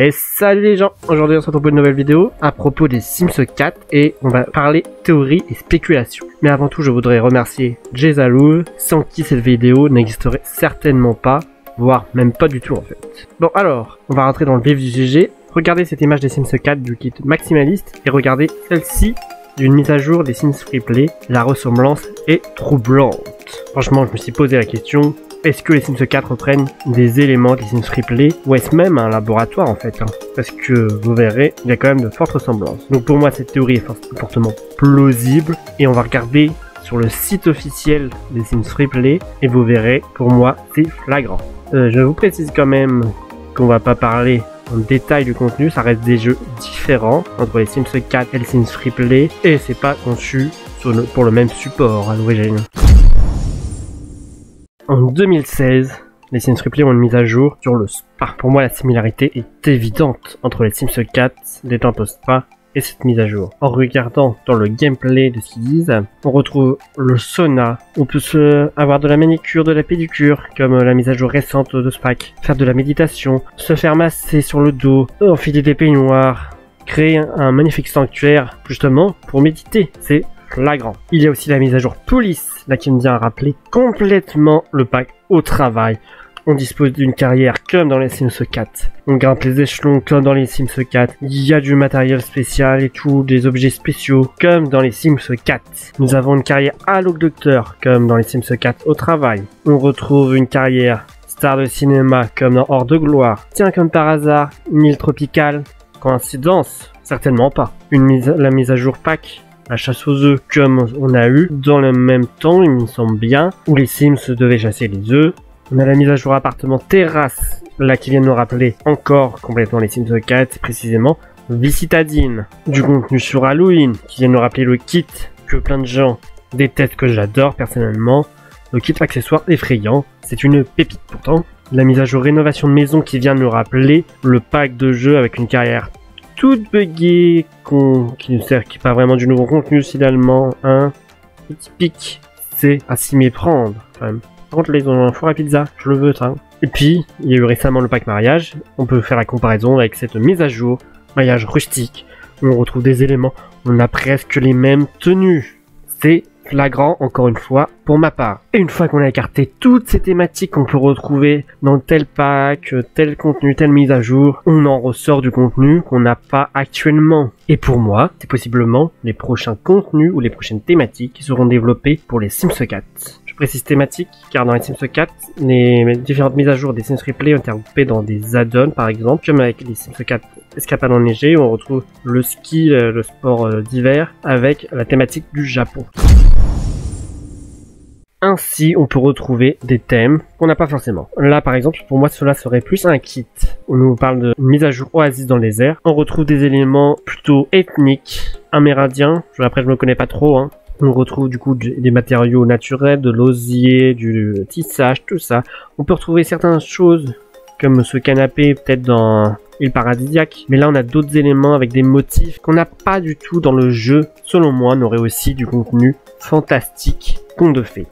Et salut les gens Aujourd'hui on se retrouve pour une nouvelle vidéo à propos des Sims 4 et on va parler théorie et spéculation. Mais avant tout je voudrais remercier Jezalou, sans qui cette vidéo n'existerait certainement pas, voire même pas du tout en fait. Bon alors, on va rentrer dans le vif du sujet. Regardez cette image des Sims 4 du kit maximaliste et regardez celle-ci d'une mise à jour des Sims Freeplay. La ressemblance est troublante. Franchement je me suis posé la question, est-ce que les Sims 4 reprennent des éléments des Sims Replay ou est-ce même un laboratoire en fait hein? Parce que vous verrez, il y a quand même de fortes ressemblances. Donc pour moi cette théorie est fortement plausible et on va regarder sur le site officiel des Sims Replay et vous verrez, pour moi c'est flagrant. Euh, je vous précise quand même qu'on va pas parler en détail du contenu, ça reste des jeux différents entre les Sims 4 et les Sims Replay et c'est pas conçu pour le même support à l'origine. En 2016, les Sims Replay ont une mise à jour sur le Spa. Pour moi, la similarité est évidente entre les Sims 4, des temps Spa et cette mise à jour. En regardant dans le gameplay de ce on retrouve le sauna, on peut se avoir de la manicure, de la pédicure, comme la mise à jour récente de Spac, faire de la méditation, se faire masser sur le dos, enfiler des peignoirs, créer un magnifique sanctuaire, justement, pour méditer. C'est Il y a aussi la mise à jour police, là qui me vient rappeler complètement le pack au travail. On dispose d'une carrière comme dans les Sims 4. On grimpe les échelons comme dans les Sims 4. Il y a du matériel spécial et tout, des objets spéciaux comme dans les Sims 4. Nous avons une carrière Halo Docteur comme dans les Sims 4 au travail. On retrouve une carrière star de cinéma comme dans Hors de Gloire. Tiens comme par hasard, une île tropicale. Coïncidence? Certainement pas. Une la mise à jour pack la chasse aux œufs comme on a eu dans le même temps, il me semble bien, où les Sims devaient chasser les œufs. On a la mise à jour appartement terrasse, là qui vient de nous rappeler encore complètement les Sims 4, précisément Visitadine. Du contenu sur Halloween, qui vient de nous rappeler le kit que plein de gens détestent, que j'adore personnellement. Le kit accessoire effrayant, c'est une pépite pourtant. La mise à jour rénovation de maison qui vient de nous rappeler le pack de jeux avec une carrière toute buggée, qui ne sert qui pas vraiment du nouveau contenu finalement, hein. Typique, c'est à s'y méprendre quand même. Par contre, là, un four à pizza, je le veux ça. Et puis, il y a eu récemment le pack mariage, on peut faire la comparaison avec cette mise à jour, mariage rustique, on retrouve des éléments, on a presque les mêmes tenues. C'est flagrant, encore une fois, pour ma part. Et une fois qu'on a écarté toutes ces thématiques qu'on peut retrouver dans tel pack, tel contenu, telle mise à jour, on en ressort du contenu qu'on n'a pas actuellement. Et pour moi, c'est possiblement les prochains contenus ou les prochaines thématiques qui seront développés pour les Sims 4 précise thématique, car dans les Sims 4, les différentes mises à jour des Sims Replay ont été regroupées dans des add-ons, par exemple, comme avec les Sims 4 Escapade enneigée, où on retrouve le ski, euh, le sport euh, d'hiver, avec la thématique du Japon. Ainsi, on peut retrouver des thèmes qu'on n'a pas forcément. Là, par exemple, pour moi, cela serait plus un kit. On nous parle de mise à jour oasis dans les airs. On retrouve des éléments plutôt ethniques, amérindiens. Après, je me connais pas trop, hein. On retrouve du coup des matériaux naturels, de l'osier, du tissage, tout ça. On peut retrouver certaines choses comme ce canapé peut-être dans île paradisiaque. Mais là, on a d'autres éléments avec des motifs qu'on n'a pas du tout dans le jeu. Selon moi, on aurait aussi du contenu fantastique qu'on de fait.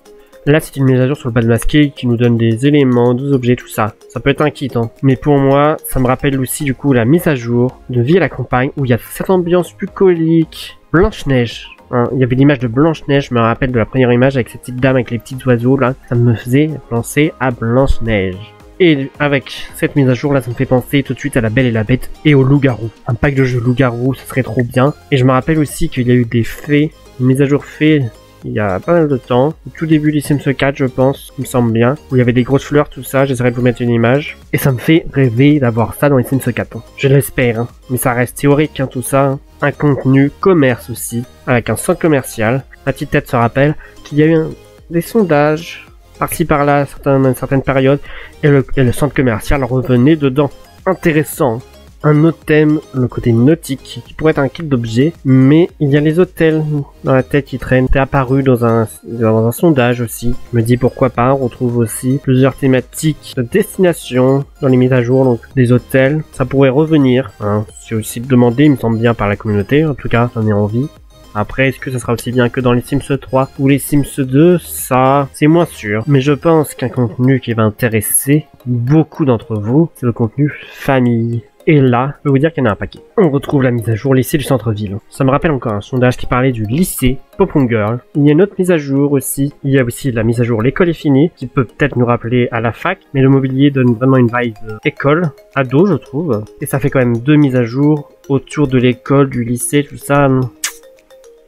Là, c'est une mise à jour sur le de masqué qui nous donne des éléments, des objets, tout ça. Ça peut être kit, hein. Mais pour moi, ça me rappelle aussi, du coup, la mise à jour de Vie à la campagne où il y a cette ambiance bucolique. Blanche-Neige. Hein. Il y avait l'image de Blanche-Neige, je me rappelle de la première image avec cette petite dame avec les petits oiseaux, là. Ça me faisait penser à Blanche-Neige. Et avec cette mise à jour là, ça me fait penser tout de suite à la Belle et la Bête et au Loup-Garou. Un pack de jeux Loup-Garou, ce serait trop bien. Et je me rappelle aussi qu'il y a eu des faits, une mise à jour fait il y a pas mal de temps, au tout début des Sims 4 je pense, il me semble bien, où il y avait des grosses fleurs, tout ça, j'essaierai de vous mettre une image. Et ça me fait rêver d'avoir ça dans les Sims 4. Je l'espère, hein. mais ça reste théorique hein, tout ça. Hein. Un contenu commerce aussi, avec un centre commercial. Ma petite tête se rappelle qu'il y a eu des sondages par-ci par-là à certaines, certaines périodes, et le centre commercial revenait dedans. Intéressant. Un autre thème, le côté nautique, qui pourrait être un kit d'objets, mais il y a les hôtels dans la tête qui traînent. C'est apparu dans un, dans un sondage aussi. Je me dis pourquoi pas, on retrouve aussi plusieurs thématiques de destination dans les mises à jour, donc des hôtels. Ça pourrait revenir, hein. c'est aussi demandé, il me semble bien par la communauté, en tout cas j'en ai envie. Après, est-ce que ça sera aussi bien que dans les Sims 3 ou les Sims 2 Ça, c'est moins sûr. Mais je pense qu'un contenu qui va intéresser beaucoup d'entre vous, c'est le contenu famille. Et là, je peux vous dire qu'il y en a un paquet. On retrouve la mise à jour lycée du centre-ville. Ça me rappelle encore un sondage qui parlait du lycée Popon Girl. Il y a une autre mise à jour aussi. Il y a aussi la mise à jour l'école est finie, qui peut peut-être nous rappeler à la fac, mais le mobilier donne vraiment une vibe école, ado je trouve. Et ça fait quand même deux mises à jour autour de l'école, du lycée, tout ça.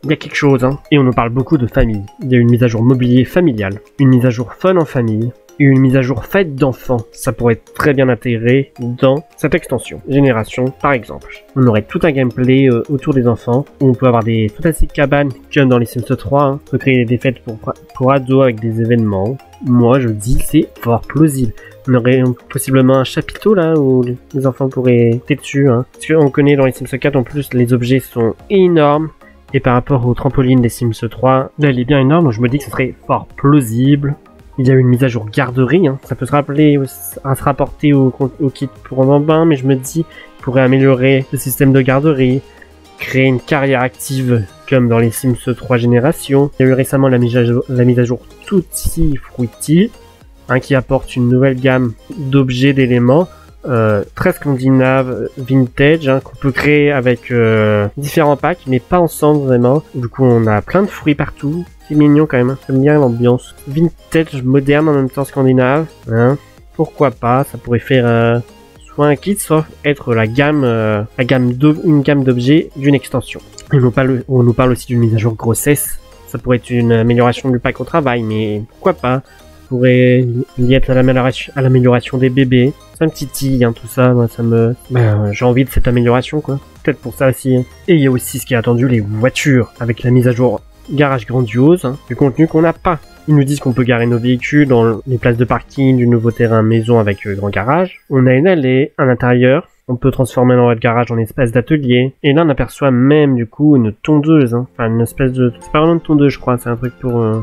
Il y a quelque chose, hein. Et on nous parle beaucoup de famille. Il y a une mise à jour mobilier familial, une mise à jour fun en famille, une mise à jour faite d'enfants. Ça pourrait être très bien intégré dans cette extension. Génération, par exemple. On aurait tout un gameplay euh, autour des enfants, on peut avoir des fantastiques cabanes comme dans les Sims 3, hein. on peut créer des fêtes pour, pour ados avec des événements. Moi, je dis c'est fort plausible on aurait possiblement un chapiteau là où les enfants pourraient être dessus. Hein. Parce qu'on connaît dans les Sims 4 en plus les objets sont énormes. Et par rapport au trampoline des Sims 3, là il est bien énorme, donc je me dis que ce serait fort plausible. Il y a une mise à jour garderie, hein. ça peut se rappeler, à se rapporter au, kit pour un bain, mais je me dis, qu'il pourrait améliorer le système de garderie, créer une carrière active comme dans les Sims 3 génération. Il y a eu récemment la mise à jour, la mise Tutti hein, qui apporte une nouvelle gamme d'objets, d'éléments, euh, très scandinave, vintage, hein, qu'on peut créer avec euh, différents packs, mais pas ensemble vraiment. Du coup, on a plein de fruits partout, c'est mignon quand même. Hein. J'aime bien l'ambiance. Vintage, moderne en même temps scandinave. Hein. Pourquoi pas Ça pourrait faire euh, soit un kit, soit être la gamme, euh, la gamme gamme d'objets d'une extension. on nous parle, aussi d'une mise à jour grossesse. Ça pourrait être une amélioration du pack au travail, mais pourquoi pas pourrait être à l'amélioration des bébés. Ça me titille, hein, tout ça. Moi, ça me, ben, j'ai envie de cette amélioration, quoi. Peut-être pour ça aussi. Et il y a aussi ce qui est attendu, les voitures, avec la mise à jour garage grandiose, hein, du contenu qu'on n'a pas. Ils nous disent qu'on peut garer nos véhicules dans les places de parking du nouveau terrain maison avec euh, grand garage. On a une allée, un intérieur. On peut transformer l'endroit de garage en espace d'atelier. Et là, on aperçoit même, du coup, une tondeuse. Hein. Enfin, une espèce de... C'est pas vraiment une tondeuse, je crois. C'est un truc pour euh,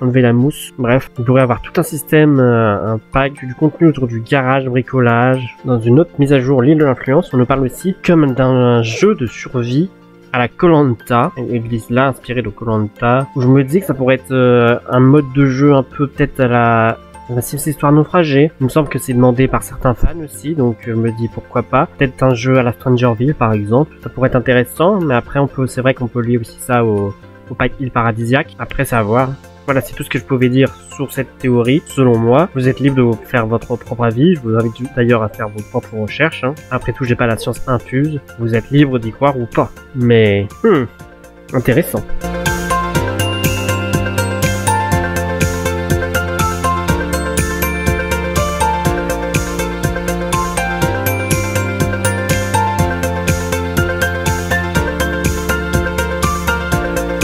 enlever la mousse. Bref, on pourrait avoir tout un système, euh, un pack, du contenu autour du garage, bricolage. Dans une autre mise à jour, l'île de l'influence, on nous parle aussi comme d'un jeu de survie à la Colanta, église là inspirée de Colanta, où je me dis que ça pourrait être euh, un mode de jeu un peu peut-être à la la Sims Histoire naufragée. Il me semble que c'est demandé par certains fans aussi, donc je me dis pourquoi pas. Peut-être un jeu à la Strangerville par exemple, ça pourrait être intéressant, mais après on peut, c'est vrai qu'on peut lier aussi ça au, au pack île paradisiaque. Après, savoir. Voilà, c'est tout ce que je pouvais dire sur cette théorie, selon moi. Vous êtes libre de faire votre propre avis. Je vous invite d'ailleurs à faire vos propres recherches. Hein. Après tout, j'ai pas la science infuse. Vous êtes libre d'y croire ou pas. Mais, hmm, intéressant.